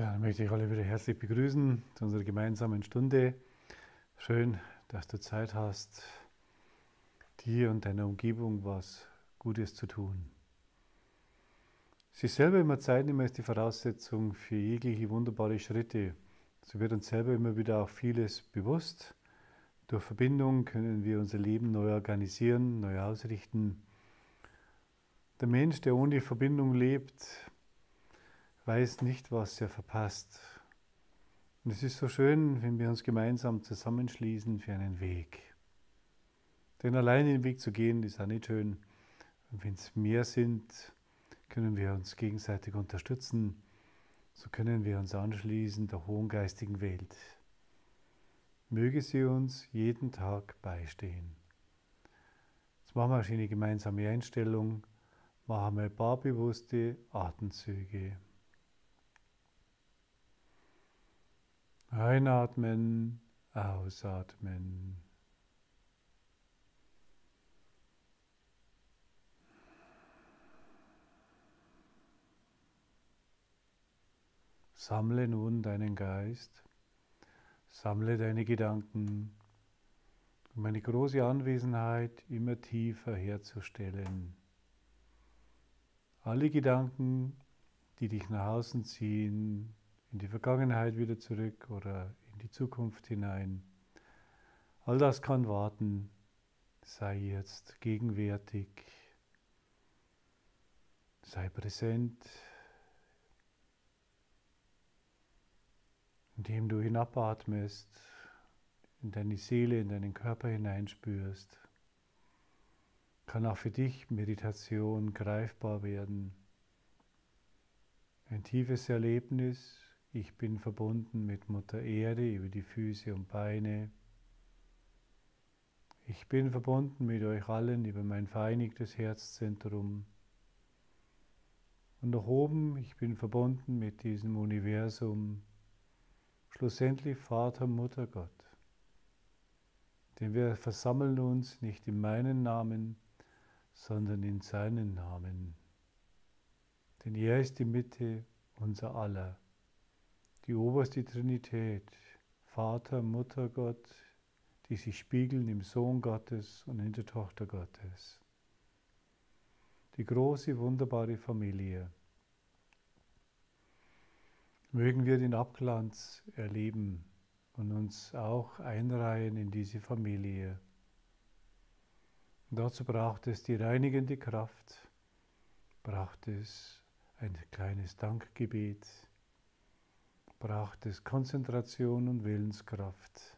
Ja, dann möchte ich alle wieder herzlich begrüßen zu unserer gemeinsamen Stunde. Schön, dass du Zeit hast, dir und deiner Umgebung was Gutes zu tun. Sich selber immer Zeit nehmen ist die Voraussetzung für jegliche wunderbare Schritte. So wird uns selber immer wieder auch vieles bewusst. Durch Verbindung können wir unser Leben neu organisieren, neu ausrichten. Der Mensch, der ohne Verbindung lebt, weiß nicht, was er verpasst. Und es ist so schön, wenn wir uns gemeinsam zusammenschließen für einen Weg. Denn alleine den Weg zu gehen, ist auch nicht schön. Und wenn es mehr sind, können wir uns gegenseitig unterstützen. So können wir uns anschließen der hohen geistigen Welt. Möge sie uns jeden Tag beistehen. Jetzt machen wir eine gemeinsame Einstellung, machen wir ein paar bewusste Atemzüge. Einatmen, ausatmen. Sammle nun deinen Geist, sammle deine Gedanken, um eine große Anwesenheit immer tiefer herzustellen. Alle Gedanken, die dich nach außen ziehen, in die Vergangenheit wieder zurück oder in die Zukunft hinein. All das kann warten. Sei jetzt gegenwärtig. Sei präsent, indem du hinabatmest, in deine Seele, in deinen Körper hineinspürst. Kann auch für dich Meditation greifbar werden. Ein tiefes Erlebnis, ich bin verbunden mit Mutter Erde über die Füße und Beine. Ich bin verbunden mit euch allen über mein vereinigtes Herzzentrum. Und nach oben, ich bin verbunden mit diesem Universum, schlussendlich Vater, Mutter, Gott. Denn wir versammeln uns nicht in meinen Namen, sondern in seinen Namen. Denn er ist die Mitte unser aller die oberste Trinität, Vater, Mutter Gott, die sich spiegeln im Sohn Gottes und in der Tochter Gottes. Die große, wunderbare Familie. Mögen wir den Abglanz erleben und uns auch einreihen in diese Familie. Und dazu braucht es die reinigende Kraft, braucht es ein kleines Dankgebet braucht es Konzentration und Willenskraft.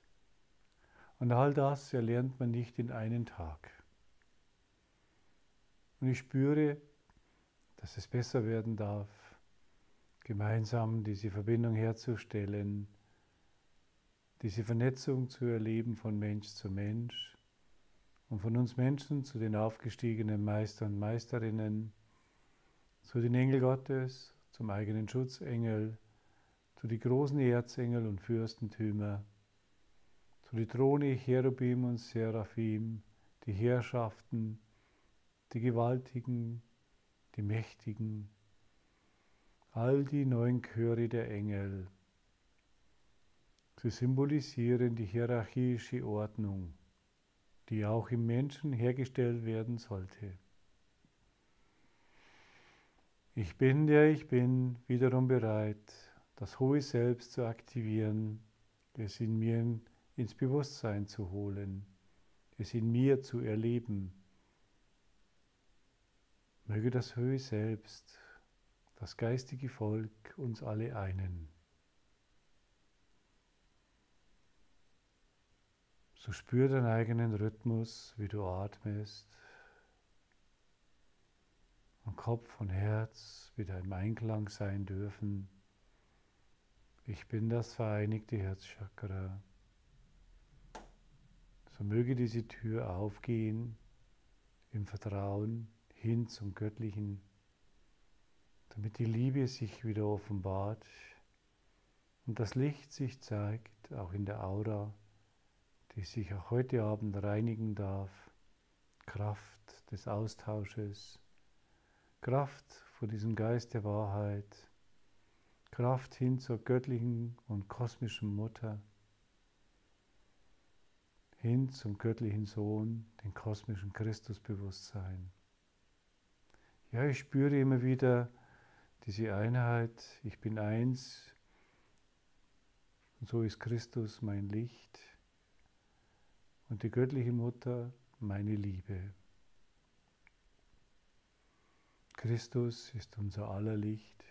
Und all das erlernt man nicht in einem Tag. Und ich spüre, dass es besser werden darf, gemeinsam diese Verbindung herzustellen, diese Vernetzung zu erleben von Mensch zu Mensch und von uns Menschen zu den aufgestiegenen Meister und Meisterinnen, zu den Engel Gottes, zum eigenen Schutzengel, zu die großen Erzengel und Fürstentümer, zu die Throne Cherubim und Seraphim, die Herrschaften, die Gewaltigen, die Mächtigen, all die neun Chöre der Engel. Sie symbolisieren die hierarchische Ordnung, die auch im Menschen hergestellt werden sollte. Ich bin, der ich bin, wiederum bereit, das hohe Selbst zu aktivieren, es in mir ins Bewusstsein zu holen, es in mir zu erleben. Möge das höhere Selbst, das geistige Volk uns alle einen. So spür deinen eigenen Rhythmus, wie du atmest. Und Kopf und Herz wieder im Einklang sein dürfen. Ich bin das vereinigte Herzchakra. So möge diese Tür aufgehen im Vertrauen hin zum Göttlichen, damit die Liebe sich wieder offenbart und das Licht sich zeigt, auch in der Aura, die sich auch heute Abend reinigen darf. Kraft des Austausches, Kraft vor diesem Geist der Wahrheit Kraft hin zur göttlichen und kosmischen Mutter, hin zum göttlichen Sohn, den kosmischen Christusbewusstsein. Ja, ich spüre immer wieder diese Einheit, ich bin eins und so ist Christus mein Licht und die göttliche Mutter meine Liebe. Christus ist unser aller Licht,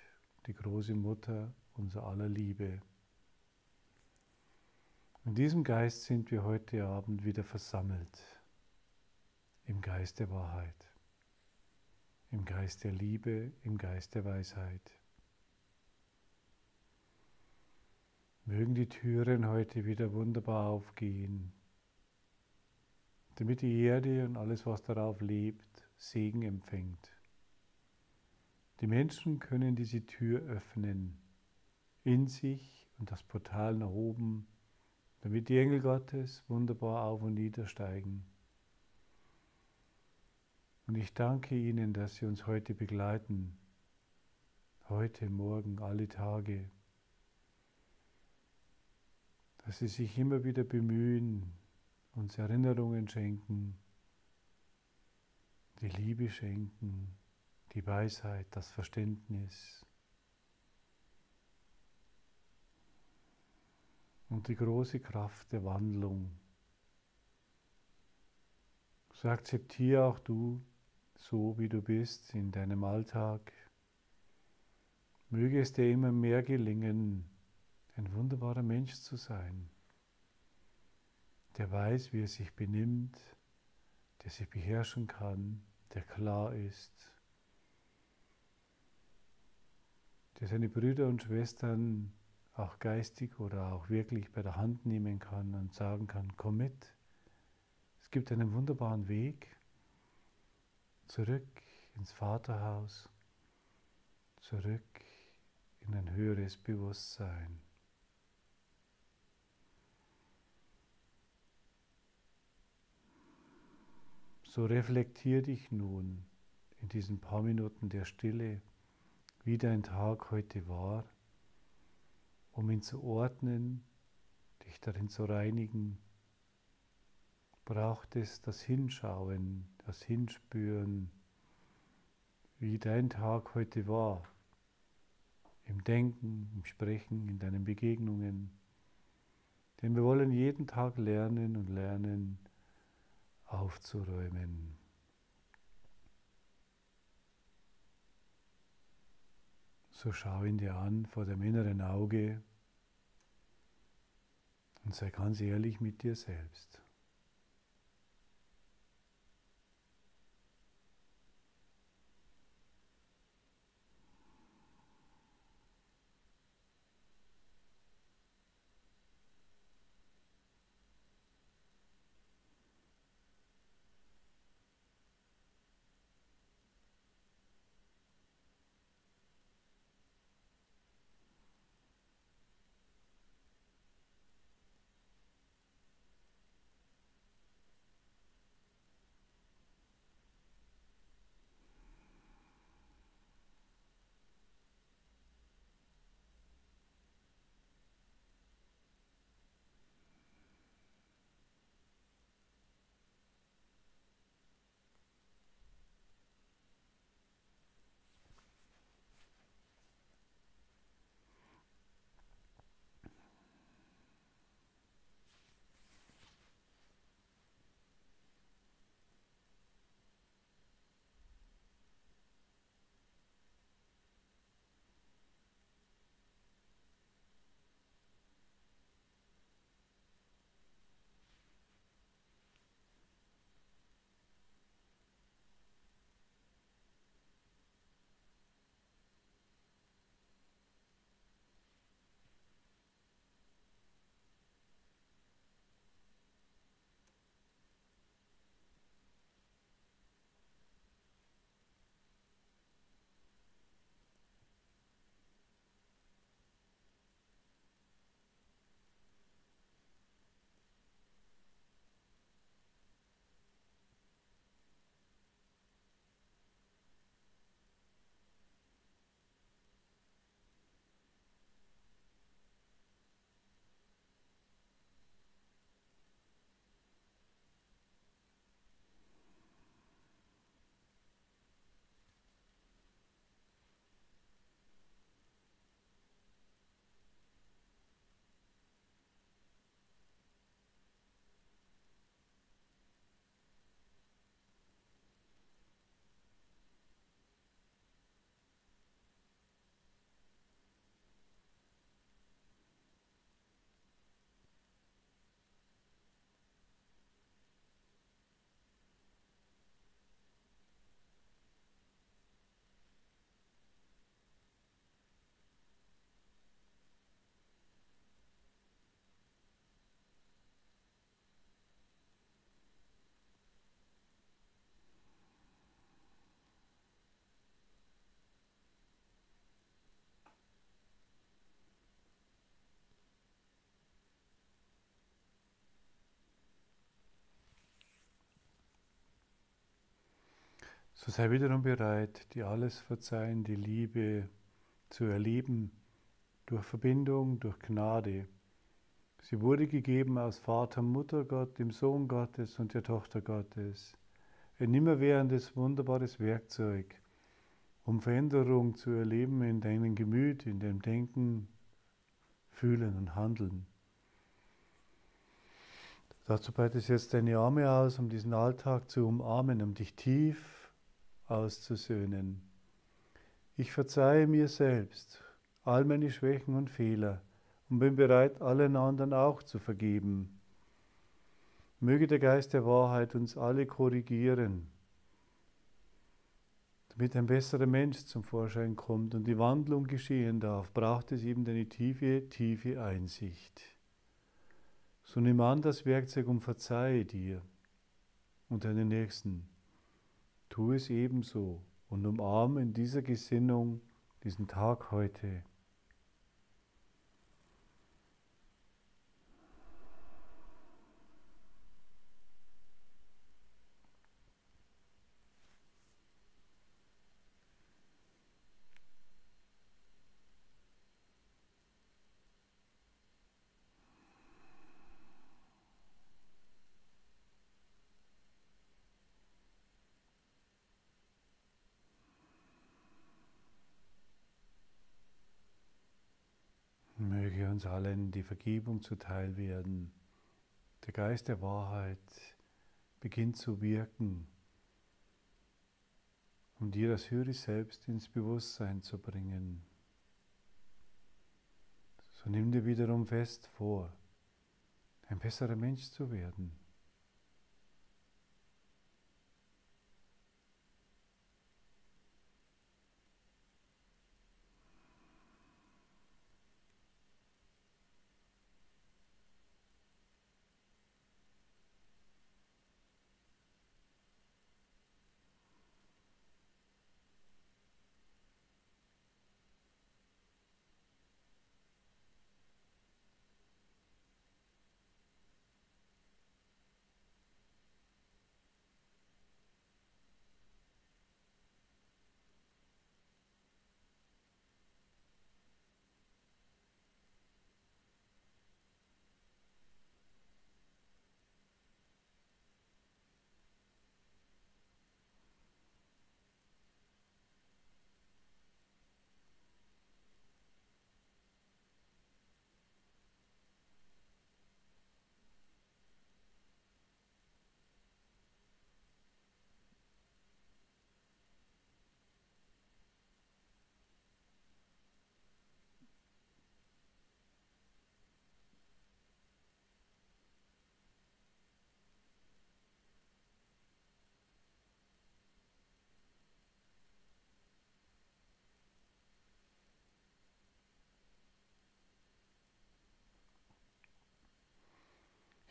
die große Mutter unser aller Liebe. In diesem Geist sind wir heute Abend wieder versammelt, im Geist der Wahrheit im Geist der Liebe, im Geist der Weisheit. Mögen die Türen heute wieder wunderbar aufgehen, damit die Erde und alles, was darauf lebt, Segen empfängt. Die Menschen können diese Tür öffnen, in sich und das Portal nach oben, damit die Engel Gottes wunderbar auf und niedersteigen. Und ich danke Ihnen, dass Sie uns heute begleiten, heute, morgen, alle Tage, dass Sie sich immer wieder bemühen, uns Erinnerungen schenken, die Liebe schenken, die Weisheit, das Verständnis und die große Kraft der Wandlung. So akzeptiere auch du so wie du bist in deinem Alltag. Möge es dir immer mehr gelingen, ein wunderbarer Mensch zu sein, der weiß, wie er sich benimmt, der sich beherrschen kann, der klar ist, der seine Brüder und Schwestern auch geistig oder auch wirklich bei der Hand nehmen kann und sagen kann, komm mit, es gibt einen wunderbaren Weg, zurück ins Vaterhaus, zurück in ein höheres Bewusstsein. So reflektier dich nun in diesen paar Minuten der Stille, wie dein Tag heute war, um ihn zu ordnen, dich darin zu reinigen braucht es das Hinschauen, das Hinspüren, wie dein Tag heute war, im Denken, im Sprechen, in deinen Begegnungen. Denn wir wollen jeden Tag lernen und lernen aufzuräumen. So schau ihn dir an vor dem inneren Auge und sei ganz ehrlich mit dir selbst. So sei wiederum bereit, dir alles verzeihen, die Liebe zu erleben, durch Verbindung, durch Gnade. Sie wurde gegeben aus Vater, Mutter Gott, dem Sohn Gottes und der Tochter Gottes. Ein immerwährendes, wunderbares Werkzeug, um Veränderung zu erleben in deinem Gemüt, in deinem Denken, Fühlen und Handeln. Dazu breitest jetzt deine Arme aus, um diesen Alltag zu umarmen, um dich tief auszusöhnen. Ich verzeihe mir selbst all meine Schwächen und Fehler und bin bereit, allen anderen auch zu vergeben. Möge der Geist der Wahrheit uns alle korrigieren, damit ein besserer Mensch zum Vorschein kommt und die Wandlung geschehen darf, braucht es eben eine tiefe, tiefe Einsicht. So nimm an das Werkzeug und verzeihe dir und deinen Nächsten. Tu es ebenso und umarme in dieser Gesinnung diesen Tag heute. Uns allen die Vergebung zuteil werden. Der Geist der Wahrheit beginnt zu wirken, um dir das höhere Selbst ins Bewusstsein zu bringen. So nimm dir wiederum fest vor, ein besserer Mensch zu werden.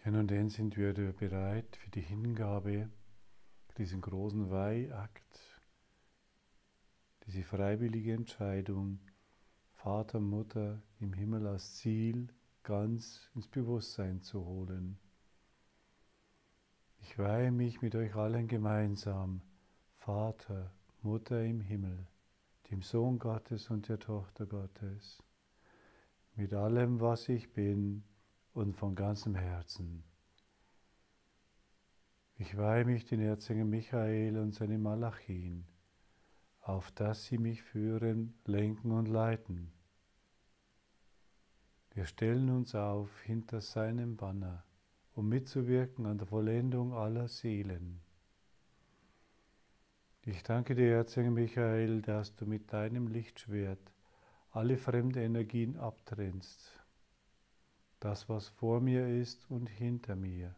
Ja, nun denn sind wir bereit für die Hingabe, diesen großen Weihakt, diese freiwillige Entscheidung, Vater, Mutter im Himmel als Ziel ganz ins Bewusstsein zu holen. Ich weihe mich mit euch allen gemeinsam, Vater, Mutter im Himmel, dem Sohn Gottes und der Tochter Gottes, mit allem, was ich bin, und von ganzem Herzen. Ich weihe mich den Erzengel Michael und seine Malachien, auf dass sie mich führen, lenken und leiten. Wir stellen uns auf hinter seinem Banner, um mitzuwirken an der Vollendung aller Seelen. Ich danke dir, Erzengel Michael, dass du mit deinem Lichtschwert alle fremde Energien abtrennst das, was vor mir ist und hinter mir,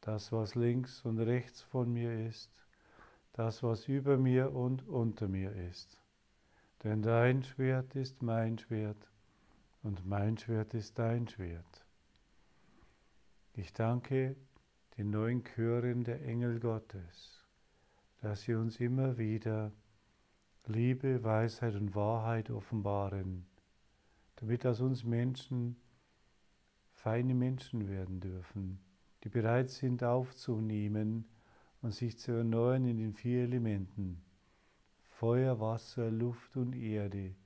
das, was links und rechts von mir ist, das, was über mir und unter mir ist. Denn dein Schwert ist mein Schwert und mein Schwert ist dein Schwert. Ich danke den neuen Chören der Engel Gottes, dass sie uns immer wieder Liebe, Weisheit und Wahrheit offenbaren, damit aus uns Menschen feine Menschen werden dürfen, die bereit sind aufzunehmen und sich zu erneuern in den vier Elementen. Feuer, Wasser, Luft und Erde,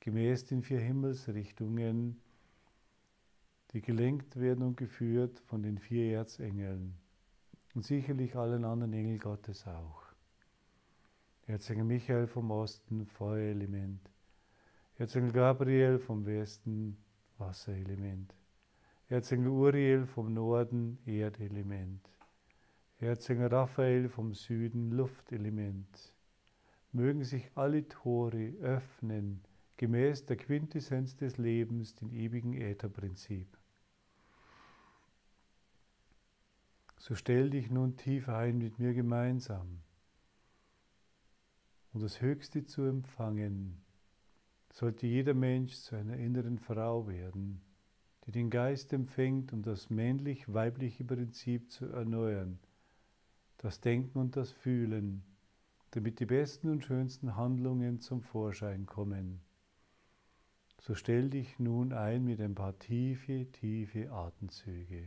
gemäß den vier Himmelsrichtungen, die gelenkt werden und geführt von den vier Erzengeln und sicherlich allen anderen Engeln Gottes auch. Erzengel Michael vom Osten, Feuerelement. Erzengel Gabriel vom Westen, Wasserelement. Erzengel Uriel vom Norden, Erdelement. Erzengel Raphael vom Süden, Luftelement. Mögen sich alle Tore öffnen, gemäß der Quintessenz des Lebens, dem ewigen Ätherprinzip. So stell dich nun tief ein mit mir gemeinsam, um das Höchste zu empfangen, sollte jeder Mensch zu einer inneren Frau werden, die den Geist empfängt, um das männlich-weibliche Prinzip zu erneuern, das Denken und das Fühlen, damit die besten und schönsten Handlungen zum Vorschein kommen. So stell dich nun ein mit ein paar tiefe, tiefe Atemzüge.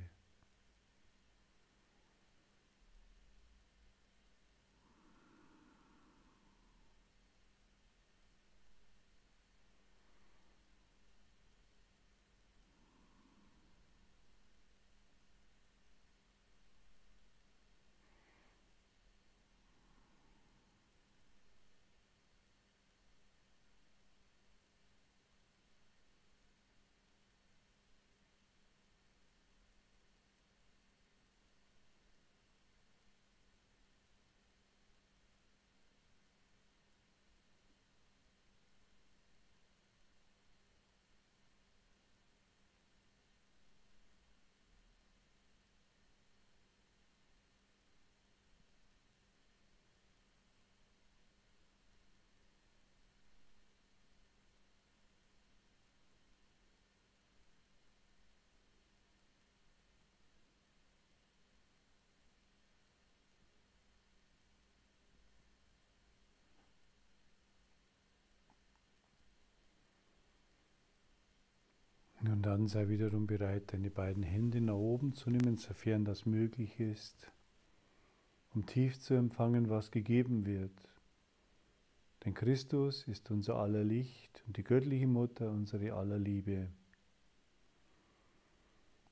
Und dann sei wiederum bereit, deine beiden Hände nach oben zu nehmen, sofern das möglich ist, um tief zu empfangen, was gegeben wird. Denn Christus ist unser aller Licht und die göttliche Mutter unsere aller Liebe.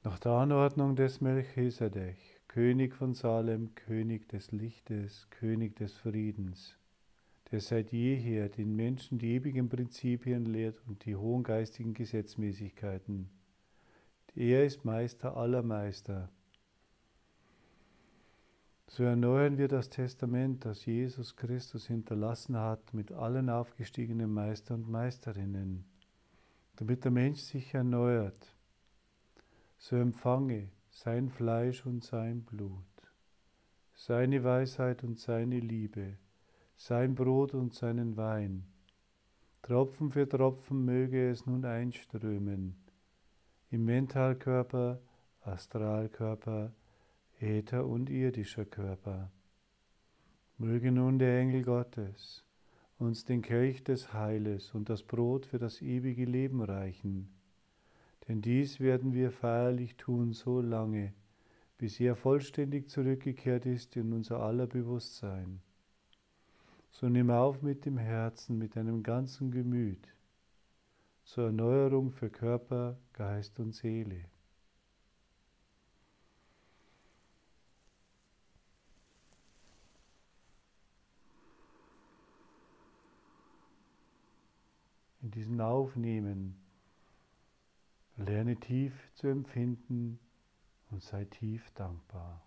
Nach der Anordnung des Melchisedech, König von Salem, König des Lichtes, König des Friedens, der seit jeher den Menschen die ewigen Prinzipien lehrt und die hohen geistigen Gesetzmäßigkeiten. Er ist Meister aller Meister. So erneuern wir das Testament, das Jesus Christus hinterlassen hat, mit allen aufgestiegenen Meister und Meisterinnen, damit der Mensch sich erneuert. So empfange sein Fleisch und sein Blut, seine Weisheit und seine Liebe sein Brot und seinen Wein. Tropfen für Tropfen möge es nun einströmen, im Mentalkörper, Astralkörper, Äther und irdischer Körper. Möge nun der Engel Gottes uns den Kelch des Heiles und das Brot für das ewige Leben reichen, denn dies werden wir feierlich tun so lange, bis er vollständig zurückgekehrt ist in unser aller Bewusstsein so nimm auf mit dem Herzen, mit deinem ganzen Gemüt, zur Erneuerung für Körper, Geist und Seele. In diesem Aufnehmen lerne tief zu empfinden und sei tief dankbar.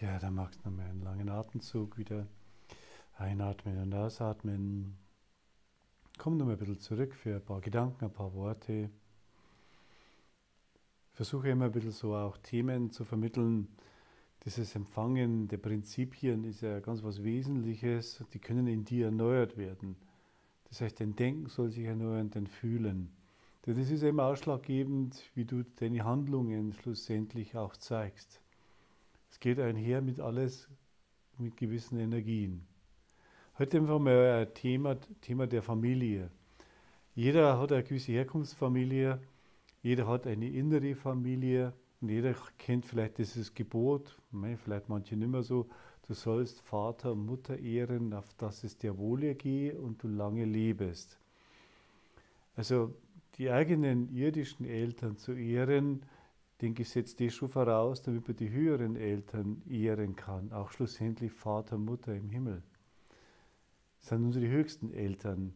Ja, dann machst du nochmal einen langen Atemzug wieder. Einatmen und ausatmen. Komm nochmal ein bisschen zurück für ein paar Gedanken, ein paar Worte. Versuche immer ein bisschen so auch Themen zu vermitteln. Dieses Empfangen der Prinzipien ist ja ganz was Wesentliches. Die können in dir erneuert werden. Das heißt, dein Denken soll sich erneuern, dein Fühlen. Denn das ist eben ausschlaggebend, wie du deine Handlungen schlussendlich auch zeigst. Es geht einher mit alles, mit gewissen Energien. Heute einfach mal ein Thema, Thema der Familie. Jeder hat eine gewisse Herkunftsfamilie, jeder hat eine innere Familie und jeder kennt vielleicht dieses Gebot, vielleicht manche nicht mehr so, du sollst Vater und Mutter ehren, auf dass es dir wohl gehe und du lange lebest. Also die eigenen irdischen Eltern zu ehren, den das schon voraus, damit man die höheren Eltern ehren kann, auch schlussendlich Vater Mutter im Himmel. Das sind unsere höchsten Eltern.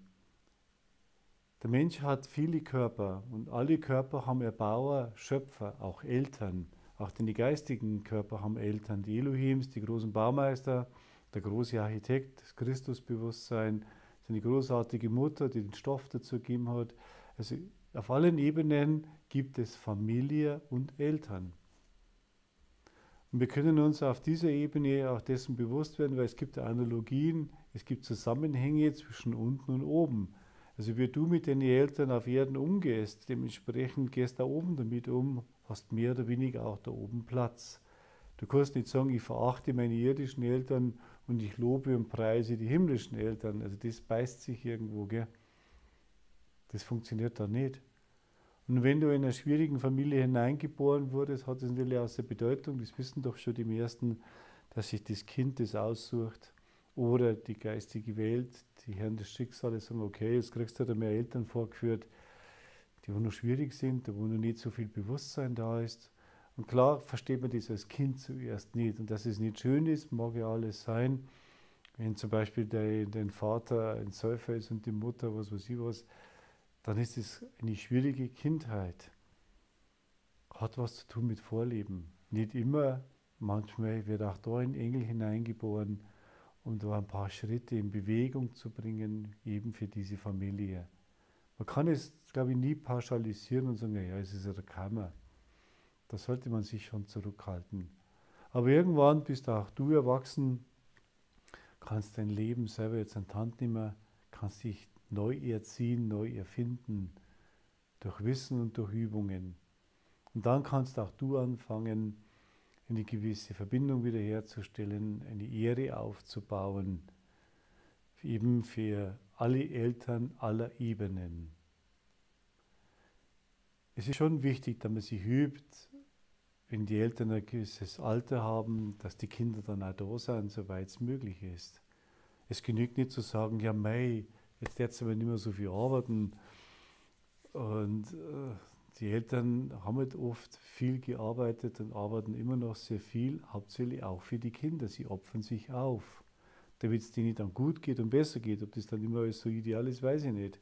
Der Mensch hat viele Körper und alle Körper haben Erbauer, Schöpfer, auch Eltern. Auch die geistigen Körper haben Eltern, die Elohims, die großen Baumeister, der große Architekt, das Christusbewusstsein, seine großartige Mutter, die den Stoff dazu gegeben hat. Also auf allen Ebenen gibt es Familie und Eltern. Und wir können uns auf dieser Ebene auch dessen bewusst werden, weil es gibt Analogien, es gibt Zusammenhänge zwischen unten und oben. Also wie du mit deinen Eltern auf Erden umgehst, dementsprechend gehst du da oben damit um, hast mehr oder weniger auch da oben Platz. Du kannst nicht sagen, ich verachte meine irdischen Eltern und ich lobe und preise die himmlischen Eltern. Also das beißt sich irgendwo, gell? Das funktioniert da nicht. Und wenn du in einer schwierigen Familie hineingeboren wurdest, hat es natürlich auch eine Bedeutung, das wissen doch schon die meisten, dass sich das Kind das aussucht oder die geistige Welt, die Herren des Schicksals sagen, okay, jetzt kriegst du da mehr Eltern vorgeführt, die wo noch schwierig sind, wo noch nicht so viel Bewusstsein da ist. Und klar versteht man das als Kind zuerst nicht. Und dass es nicht schön ist, mag ja alles sein. Wenn zum Beispiel der, dein Vater ein Säufer ist und die Mutter was weiß ich was, dann ist es eine schwierige Kindheit. Hat was zu tun mit Vorleben. Nicht immer, manchmal wird auch da ein Engel hineingeboren um da ein paar Schritte in Bewegung zu bringen, eben für diese Familie. Man kann es, glaube ich, nie pauschalisieren und sagen, ja, es ist ja der Kammer. Da sollte man sich schon zurückhalten. Aber irgendwann bist auch du erwachsen, kannst dein Leben selber jetzt an die Hand nehmen, kannst dich neu erziehen, neu erfinden, durch Wissen und durch Übungen. Und dann kannst auch du anfangen, eine gewisse Verbindung wiederherzustellen, eine Ehre aufzubauen, eben für alle Eltern aller Ebenen. Es ist schon wichtig, dass man sich übt, wenn die Eltern ein gewisses Alter haben, dass die Kinder dann auch da sind, soweit es möglich ist. Es genügt nicht zu sagen, ja mei, jetzt aber nicht mehr so viel arbeiten und äh, die Eltern haben halt oft viel gearbeitet und arbeiten immer noch sehr viel, hauptsächlich auch für die Kinder. Sie opfern sich auf, damit es denen dann gut geht und besser geht. Ob das dann immer alles so ideal ist, weiß ich nicht.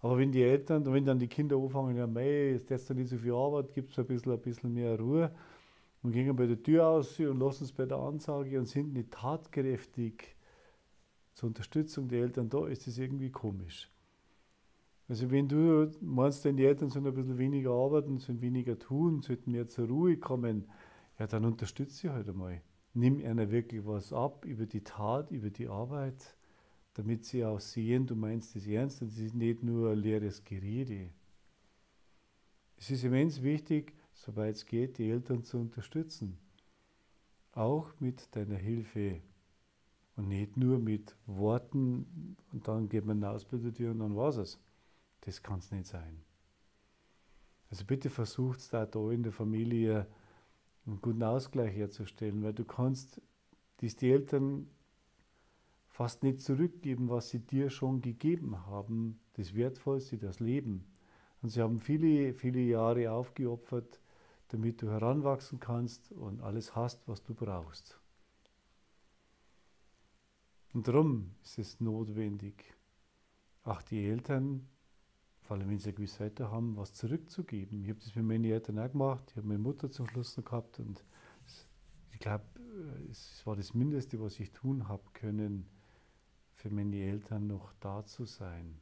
Aber wenn die Eltern, wenn dann die Kinder anfangen, ja, mei, jetzt jetzt nicht so viel Arbeit, gibt es ein bisschen, ein bisschen mehr Ruhe und gehen bei der Tür aus und lassen es bei der Ansage und sind nicht tatkräftig zur Unterstützung der Eltern da, ist das irgendwie komisch. Also wenn du meinst, deine Eltern sollen ein bisschen weniger arbeiten, sollen weniger tun, sollten mehr zur Ruhe kommen, ja, dann unterstütze sie halt einmal. Nimm einer wirklich was ab über die Tat, über die Arbeit, damit sie auch sehen, du meinst es ernst und es ist nicht nur leeres Gerede. Es ist immens wichtig, soweit es geht, die Eltern zu unterstützen. Auch mit deiner Hilfe. Und nicht nur mit Worten und dann geht man hinaus bei der und dann war es. Das kann es nicht sein. Also bitte versucht es da, da in der Familie einen guten Ausgleich herzustellen, weil du kannst dies die Eltern fast nicht zurückgeben, was sie dir schon gegeben haben, das Wertvollste, das Leben. Und sie haben viele, viele Jahre aufgeopfert, damit du heranwachsen kannst und alles hast, was du brauchst. Und darum ist es notwendig, auch die Eltern vor allem wenn sie eine gewisse Alter haben, was zurückzugeben. Ich habe das mit meinen Eltern auch gemacht. Ich habe meine Mutter zum Schluss noch gehabt und glaube, äh, es war das Mindeste, was ich tun habe können, für meine Eltern noch da zu sein.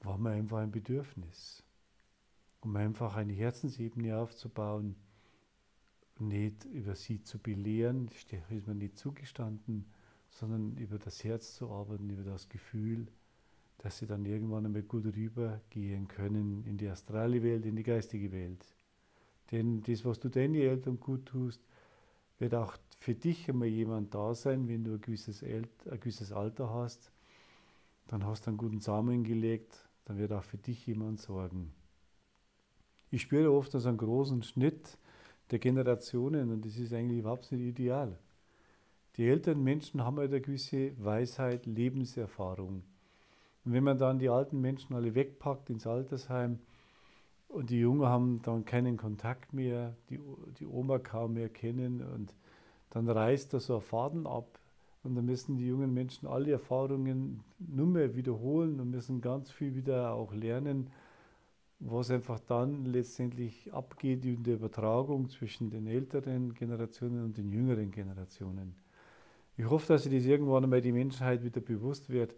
War mir einfach ein Bedürfnis, um einfach eine Herzensebene aufzubauen, nicht über sie zu belehren, das ist mir nicht zugestanden, sondern über das Herz zu arbeiten, über das Gefühl, dass sie dann irgendwann einmal gut rübergehen können in die astrale Welt, in die geistige Welt. Denn das, was du deinen Eltern gut tust, wird auch für dich einmal jemand da sein, wenn du ein gewisses, ein gewisses Alter hast, dann hast du einen guten Samen gelegt, dann wird auch für dich jemand sorgen. Ich spüre oft so einen großen Schnitt der Generationen und das ist eigentlich überhaupt nicht ideal. Die älteren Menschen haben halt eine gewisse Weisheit, Lebenserfahrung. Und wenn man dann die alten Menschen alle wegpackt ins Altersheim und die Jungen haben dann keinen Kontakt mehr, die, die Oma kaum mehr kennen und dann reißt da so ein Faden ab und dann müssen die jungen Menschen alle Erfahrungen nur mehr wiederholen und müssen ganz viel wieder auch lernen was einfach dann letztendlich abgeht in der Übertragung zwischen den älteren Generationen und den jüngeren Generationen. Ich hoffe, dass sich das irgendwann einmal die Menschheit wieder bewusst wird,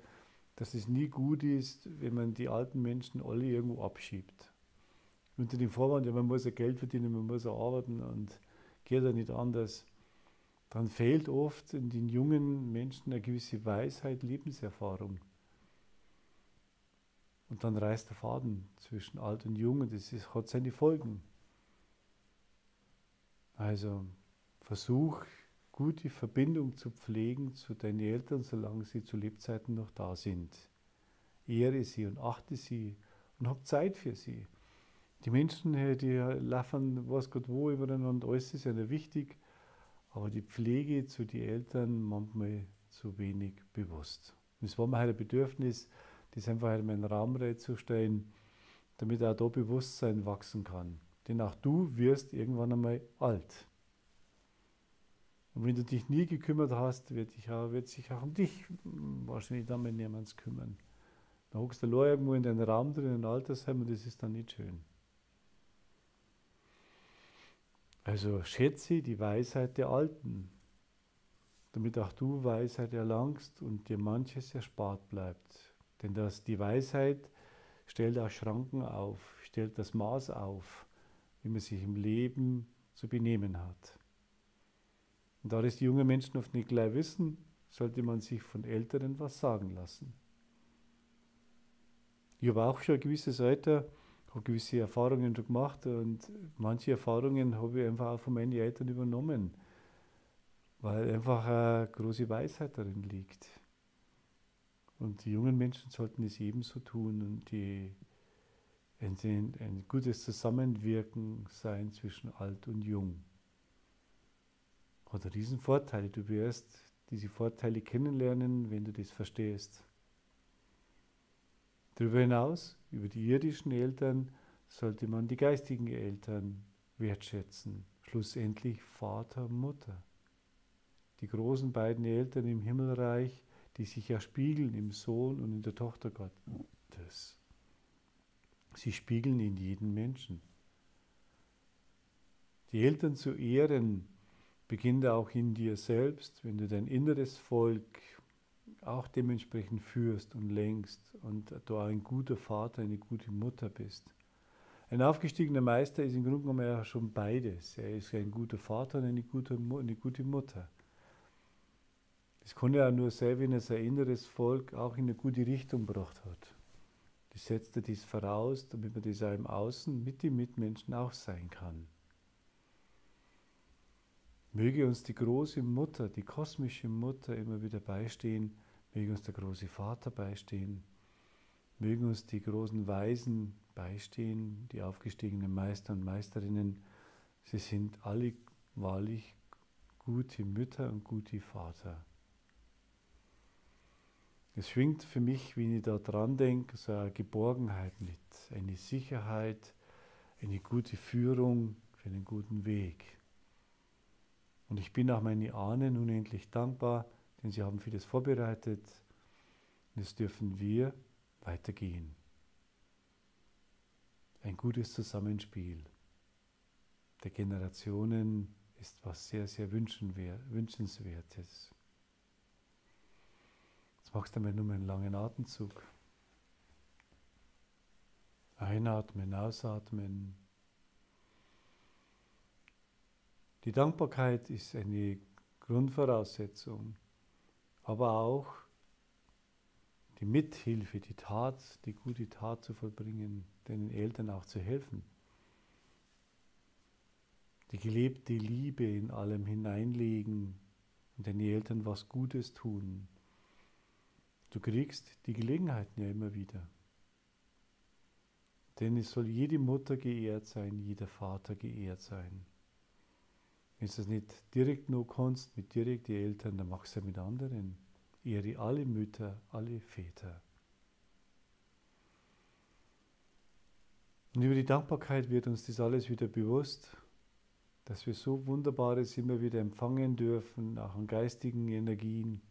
dass es nie gut ist, wenn man die alten Menschen alle irgendwo abschiebt. Unter dem Vorwand, ja, man muss ja Geld verdienen, man muss ja arbeiten und geht ja nicht anders. Dann fehlt oft in den jungen Menschen eine gewisse Weisheit, Lebenserfahrung. Und dann reißt der Faden zwischen alt und jung und das ist, hat seine Folgen. Also versuch, gute Verbindung zu pflegen zu deinen Eltern, solange sie zu Lebzeiten noch da sind. Ehre sie und achte sie und hab Zeit für sie. Die Menschen, die laufen, was Gott wo übereinander, alles ist ja wichtig, aber die Pflege zu den Eltern manchmal zu wenig bewusst. Und es war mir halt ein Bedürfnis, das einfach in meinen Raum zu stellen, damit auch da Bewusstsein wachsen kann. Denn auch du wirst irgendwann einmal alt. Und wenn du dich nie gekümmert hast, wird, auch, wird sich auch um dich wahrscheinlich dann mal niemand kümmern. Da hockst du irgendwo in deinem Raum drin, in Altersheim, und das ist dann nicht schön. Also schätze die Weisheit der Alten, damit auch du Weisheit erlangst und dir manches erspart bleibt. Denn das, die Weisheit stellt auch Schranken auf, stellt das Maß auf, wie man sich im Leben zu benehmen hat. Und da das die jungen Menschen oft nicht gleich wissen, sollte man sich von Älteren was sagen lassen. Ich habe auch schon ein gewisses Alter, habe gewisse Erfahrungen schon gemacht und manche Erfahrungen habe ich einfach auch von meinen Eltern übernommen, weil einfach eine große Weisheit darin liegt. Und die jungen Menschen sollten es ebenso tun und die, ein, ein gutes Zusammenwirken sein zwischen alt und jung. Hat einen riesen Vorteil. Du wirst diese Vorteile kennenlernen, wenn du das verstehst. Darüber hinaus, über die irdischen Eltern, sollte man die geistigen Eltern wertschätzen. Schlussendlich Vater, Mutter. Die großen beiden Eltern im Himmelreich die sich ja spiegeln im Sohn und in der Tochter Gottes. Sie spiegeln in jedem Menschen. Die Eltern zu ehren beginnt auch in dir selbst, wenn du dein inneres Volk auch dementsprechend führst und lenkst und du ein guter Vater, eine gute Mutter bist. Ein aufgestiegener Meister ist im Grunde genommen ja schon beides. Er ist ein guter Vater und eine gute, eine gute Mutter. Das kann ja nur sein, wenn er sein inneres Volk auch in eine gute Richtung gebracht hat. Das setzt er dies voraus, damit man das auch im Außen mit den Mitmenschen auch sein kann. Möge uns die große Mutter, die kosmische Mutter immer wieder beistehen, möge uns der große Vater beistehen, mögen uns die großen Weisen beistehen, die aufgestiegenen Meister und Meisterinnen. Sie sind alle wahrlich gute Mütter und gute Vater. Es schwingt für mich, wenn ich da dran denke, so eine Geborgenheit mit, eine Sicherheit, eine gute Führung für einen guten Weg. Und ich bin auch meine Ahnen unendlich dankbar, denn sie haben vieles vorbereitet. Und jetzt dürfen wir weitergehen. Ein gutes Zusammenspiel. der Generationen ist was sehr, sehr wünschenswertes. Jetzt machst du einmal nur einen langen Atemzug. Einatmen, ausatmen. Die Dankbarkeit ist eine Grundvoraussetzung, aber auch die Mithilfe, die Tat, die gute Tat zu vollbringen, den Eltern auch zu helfen. Die gelebte Liebe in allem hineinlegen und den Eltern was Gutes tun. Du kriegst die Gelegenheiten ja immer wieder. Denn es soll jede Mutter geehrt sein, jeder Vater geehrt sein. Wenn du das nicht direkt nur kannst, mit direkten Eltern, dann machst du es ja mit anderen. Ehre alle Mütter, alle Väter. Und über die Dankbarkeit wird uns das alles wieder bewusst, dass wir so Wunderbares immer wieder empfangen dürfen, auch an geistigen Energien.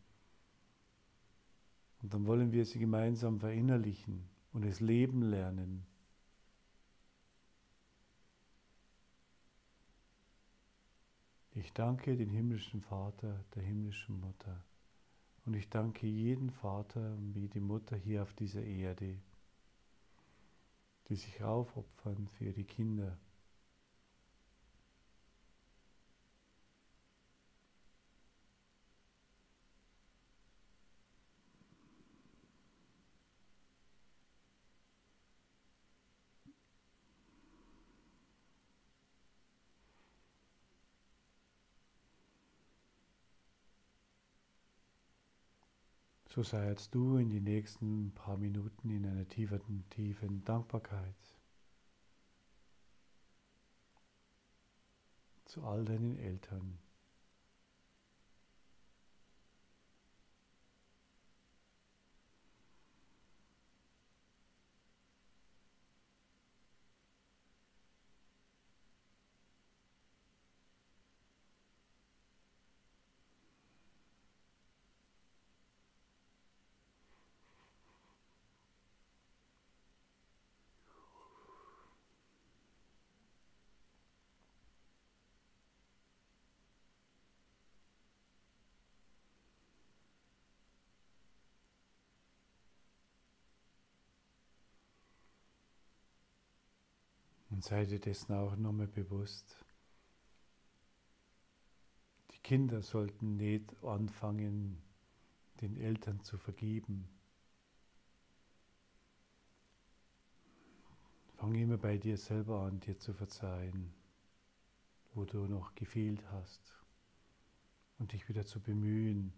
Und dann wollen wir sie gemeinsam verinnerlichen und es leben lernen. Ich danke den himmlischen Vater, der himmlischen Mutter. Und ich danke jeden Vater und jede Mutter hier auf dieser Erde, die sich aufopfern für ihre Kinder. So sei jetzt du in die nächsten paar Minuten in einer tiefen, tiefen Dankbarkeit zu all deinen Eltern. Und sei dir dessen auch nochmal bewusst. Die Kinder sollten nicht anfangen, den Eltern zu vergeben. Fang immer bei dir selber an, dir zu verzeihen, wo du noch gefehlt hast und dich wieder zu bemühen.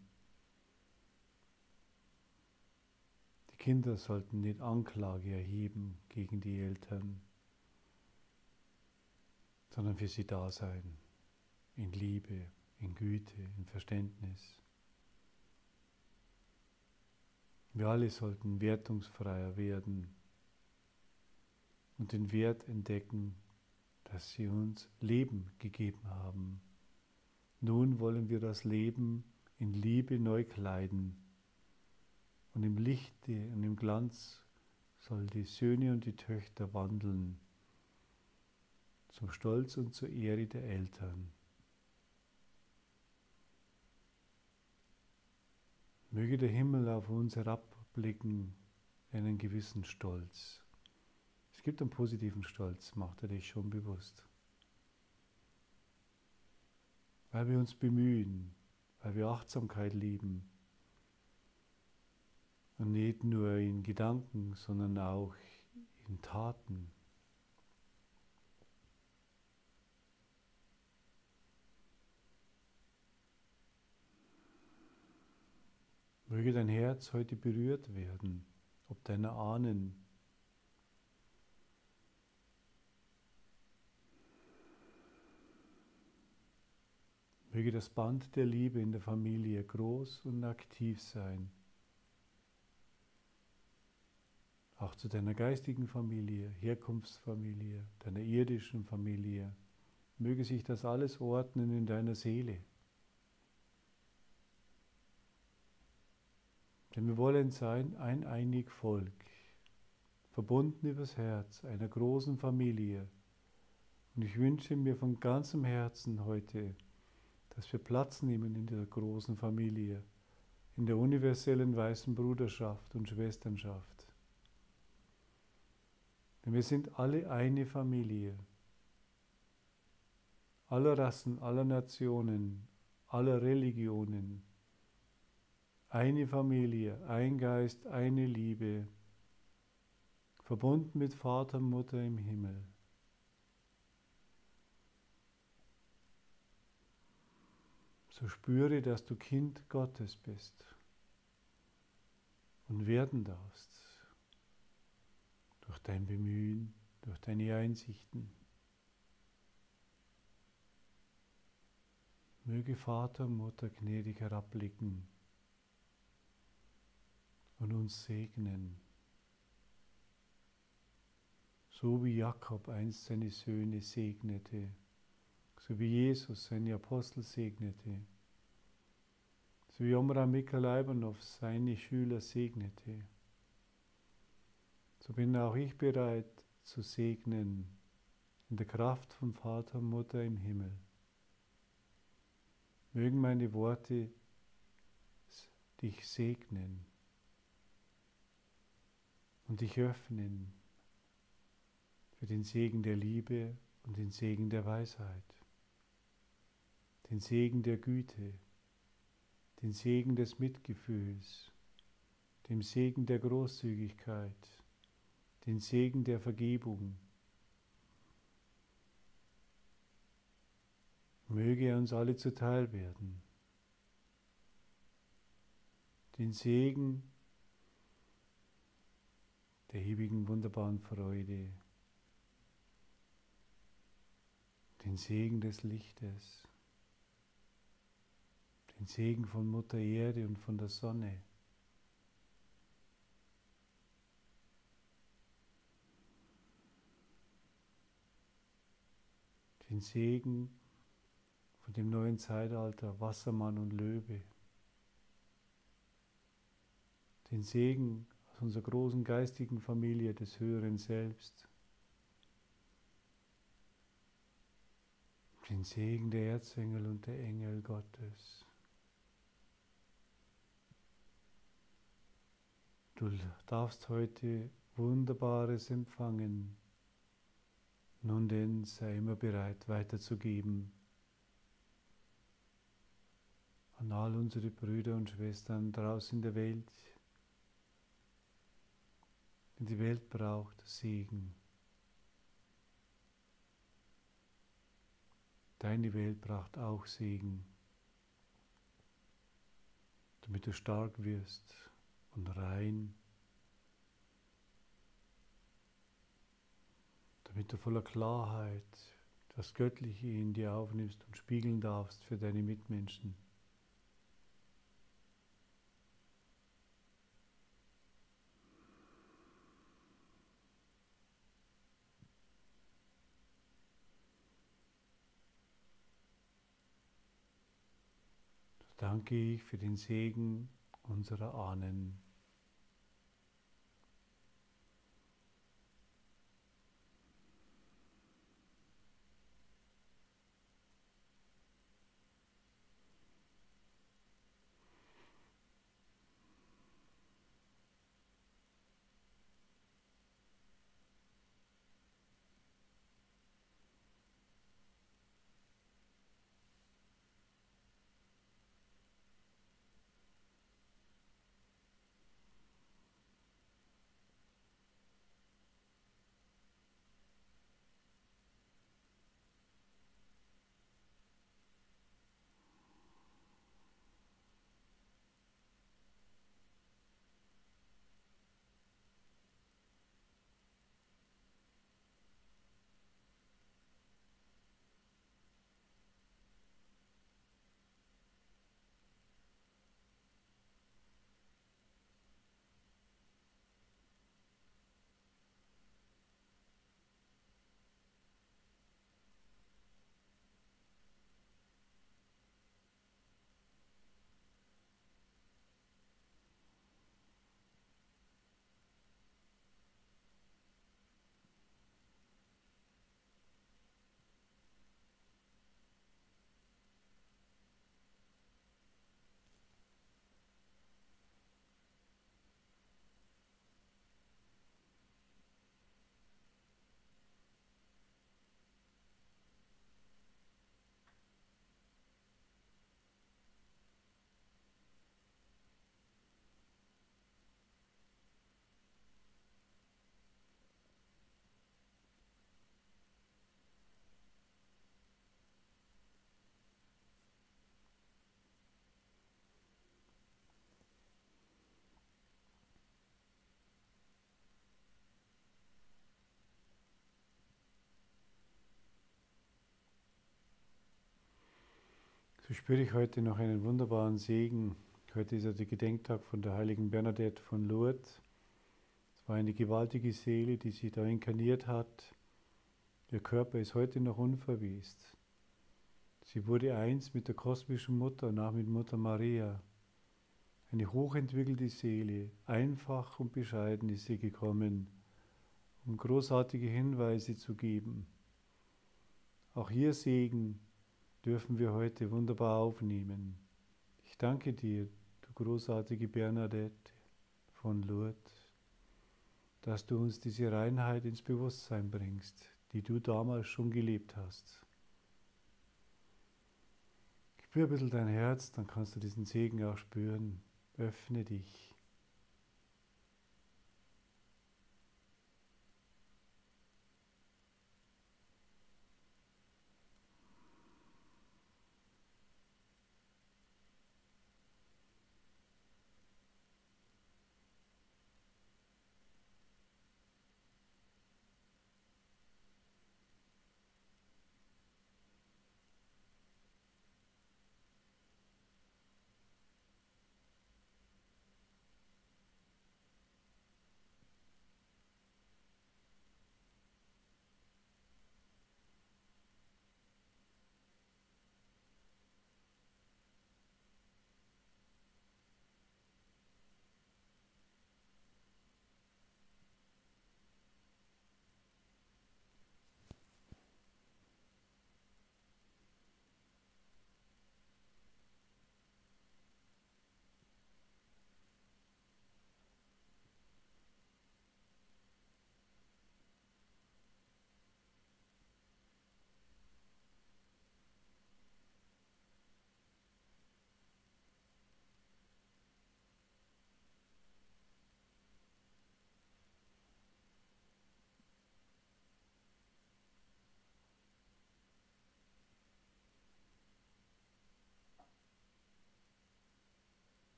Die Kinder sollten nicht Anklage erheben gegen die Eltern sondern für sie da sein, in Liebe, in Güte, in Verständnis. Wir alle sollten wertungsfreier werden und den Wert entdecken, dass sie uns Leben gegeben haben. Nun wollen wir das Leben in Liebe neu kleiden und im Lichte und im Glanz sollen die Söhne und die Töchter wandeln zum Stolz und zur Ehre der Eltern. Möge der Himmel auf uns herabblicken, einen gewissen Stolz. Es gibt einen positiven Stolz, macht er dich schon bewusst. Weil wir uns bemühen, weil wir Achtsamkeit lieben. Und nicht nur in Gedanken, sondern auch in Taten. Möge dein Herz heute berührt werden, ob deiner Ahnen. Möge das Band der Liebe in der Familie groß und aktiv sein. Auch zu deiner geistigen Familie, Herkunftsfamilie, deiner irdischen Familie. Möge sich das alles ordnen in deiner Seele. Denn wir wollen sein ein einig Volk, verbunden übers Herz, einer großen Familie. Und ich wünsche mir von ganzem Herzen heute, dass wir Platz nehmen in dieser großen Familie, in der universellen weißen Bruderschaft und Schwesternschaft. Denn wir sind alle eine Familie, aller Rassen, aller Nationen, aller Religionen. Eine Familie, ein Geist, eine Liebe, verbunden mit Vater und Mutter im Himmel. So spüre, dass du Kind Gottes bist und werden darfst durch dein Bemühen, durch deine Einsichten. Möge Vater und Mutter gnädig herabblicken und uns segnen, so wie Jakob einst seine Söhne segnete, so wie Jesus seine Apostel segnete, so wie Omra Ivanov seine Schüler segnete. So bin auch ich bereit zu segnen in der Kraft von Vater und Mutter im Himmel. Mögen meine Worte dich segnen und dich öffnen für den Segen der Liebe und den Segen der Weisheit, den Segen der Güte, den Segen des Mitgefühls, dem Segen der Großzügigkeit, den Segen der Vergebung, Möge er uns alle zuteil werden. Den Segen der ewigen wunderbaren Freude, den Segen des Lichtes, den Segen von Mutter Erde und von der Sonne. Den Segen von dem neuen Zeitalter Wassermann und Löwe. Den Segen aus unserer großen geistigen Familie des höheren Selbst. Den Segen der Erzengel und der Engel Gottes. Du darfst heute Wunderbares empfangen. Nun denn sei immer bereit weiterzugeben an all unsere Brüder und Schwestern draußen in der Welt. Denn die Welt braucht Segen. Deine Welt braucht auch Segen, damit du stark wirst und rein, damit du voller Klarheit das Göttliche in dir aufnimmst und spiegeln darfst für deine Mitmenschen. Danke ich für den Segen unserer Ahnen. So spüre ich heute noch einen wunderbaren Segen. Heute ist ja der Gedenktag von der heiligen Bernadette von Lourdes. Es war eine gewaltige Seele, die sich da inkarniert hat. Ihr Körper ist heute noch unverwest. Sie wurde eins mit der kosmischen Mutter und auch mit Mutter Maria. Eine hochentwickelte Seele, einfach und bescheiden ist sie gekommen, um großartige Hinweise zu geben. Auch hier Segen dürfen wir heute wunderbar aufnehmen. Ich danke dir, du großartige Bernadette von Lourdes, dass du uns diese Reinheit ins Bewusstsein bringst, die du damals schon gelebt hast. Spür ein bisschen dein Herz, dann kannst du diesen Segen auch spüren. Öffne dich.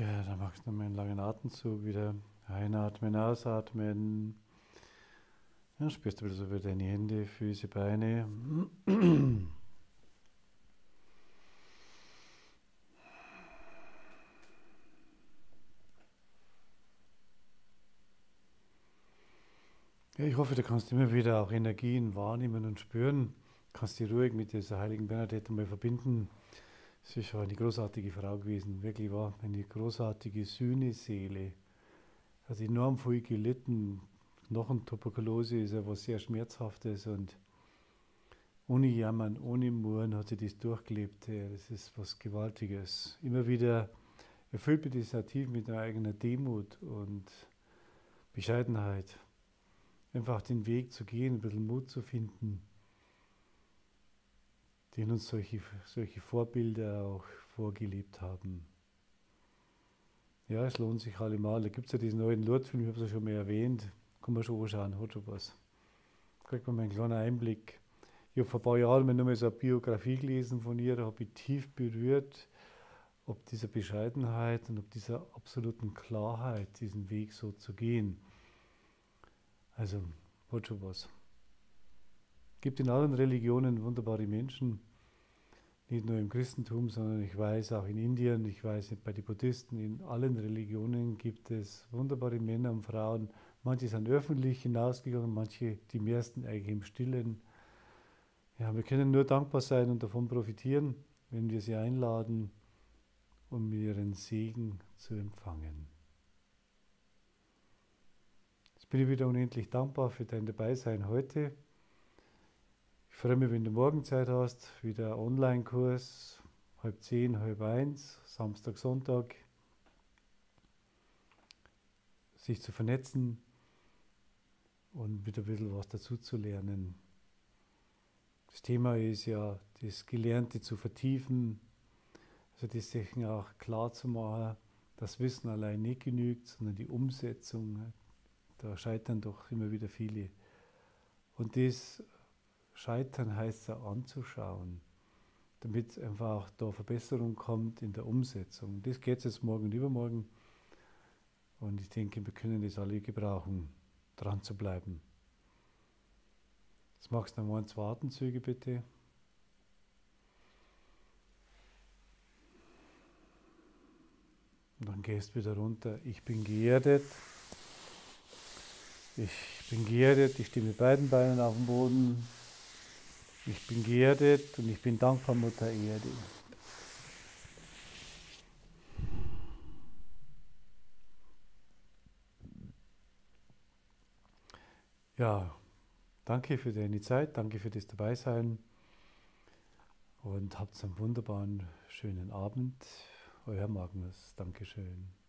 Ja, dann machst du nochmal einen langen Atemzug wieder. Einatmen, ausatmen. Ja, spürst du wieder so über deine Hände, Füße, Beine. Ja, ich hoffe, du kannst immer wieder auch Energien wahrnehmen und spüren. Du kannst dich ruhig mit dieser heiligen Bernadette mal verbinden. Sie ist eine großartige Frau gewesen, wirklich war eine großartige Sühneseele. Hat enorm viel gelitten. Knochentuberkulose ist ja was sehr Schmerzhaftes und ohne Jammern, ohne Murren hat sie das durchgelebt. Das ist was Gewaltiges. Immer wieder erfüllt mich das tief mit einer eigenen Demut und Bescheidenheit einfach den Weg zu gehen, ein bisschen Mut zu finden, den uns solche, solche Vorbilder auch vorgelebt haben. Ja, es lohnt sich allemal. Da gibt es ja diesen neuen Lourdes-Film, ich habe es ja schon mal erwähnt, kann man schon anschauen, hat schon was. Kriegt man mal einen kleinen Einblick. Ich habe vor ein paar Jahren mal nochmal so eine Biografie gelesen von ihr, da habe ich tief berührt, ob dieser Bescheidenheit und ob dieser absoluten Klarheit, diesen Weg so zu gehen. Also, hat schon was. Gibt in allen Religionen wunderbare Menschen, nicht nur im Christentum, sondern ich weiß auch in Indien, ich weiß bei den Buddhisten, in allen Religionen gibt es wunderbare Männer und Frauen. Manche sind öffentlich hinausgegangen, manche die meisten eigentlich im Stillen. Ja, wir können nur dankbar sein und davon profitieren, wenn wir sie einladen, um ihren Segen zu empfangen bin ich wieder unendlich dankbar für dein Dabeisein heute. Freue mich, wenn du morgen Zeit hast, wieder Online-Kurs, halb zehn, halb eins, Samstag, Sonntag, sich zu vernetzen und wieder ein bisschen was dazu zu lernen. Das Thema ist ja, das Gelernte zu vertiefen, also die Sachen auch klar zu machen, dass Wissen allein nicht genügt, sondern die Umsetzung, da scheitern doch immer wieder viele. Und das Scheitern heißt ja anzuschauen, damit einfach auch da Verbesserung kommt in der Umsetzung. Das geht jetzt morgen und übermorgen. Und ich denke, wir können das alle gebrauchen, dran zu bleiben. Jetzt machst du noch ein, zwei Atemzüge bitte. Und dann gehst du wieder runter. Ich bin geerdet. Ich bin geerdet, ich stehe mit beiden Beinen auf dem Boden. Ich bin geerdet und ich bin dankbar, Mutter Erde. Ja, danke für deine Zeit, danke für das Dabeisein und habt einen wunderbaren, schönen Abend. Euer Magnus, Dankeschön.